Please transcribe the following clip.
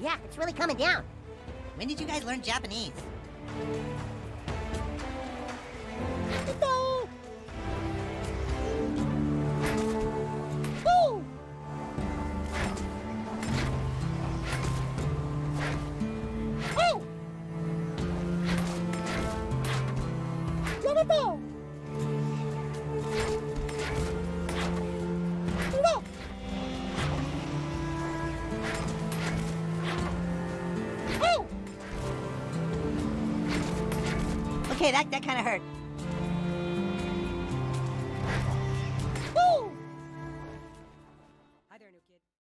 Yeah, it's really coming down. When did you guys learn Japanese? Okay, that, that kind of hurt.